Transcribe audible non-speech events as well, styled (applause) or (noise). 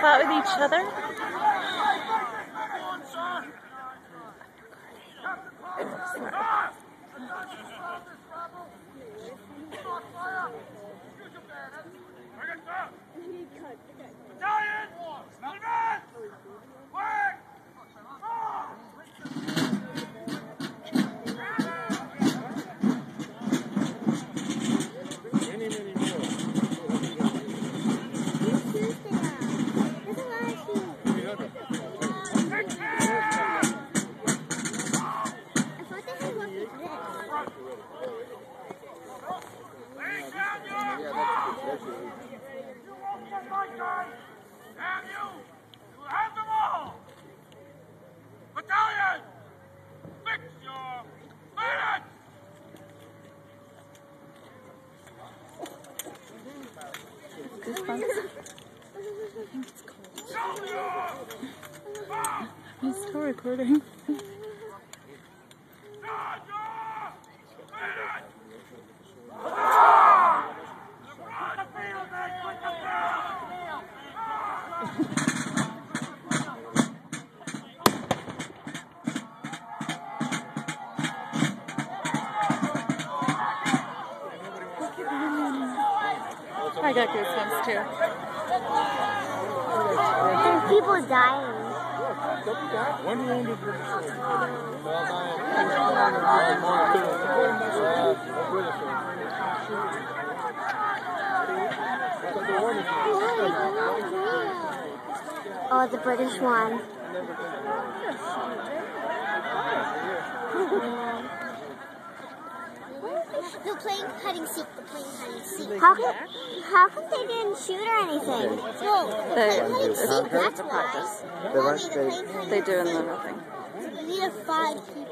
fought with each other? Goosebumps. I think it's cold. He's still recording. (laughs) I got goosebumps too. There's people dying. One wounded. Oh, the British one. (laughs) They're playing hide and seek. They're playing hide and seek. How come, how come they didn't shoot or anything? No, they're They- playing hide and seek. That's why. practice. Mommy, they're playing They and do and seek. nothing. We need five people.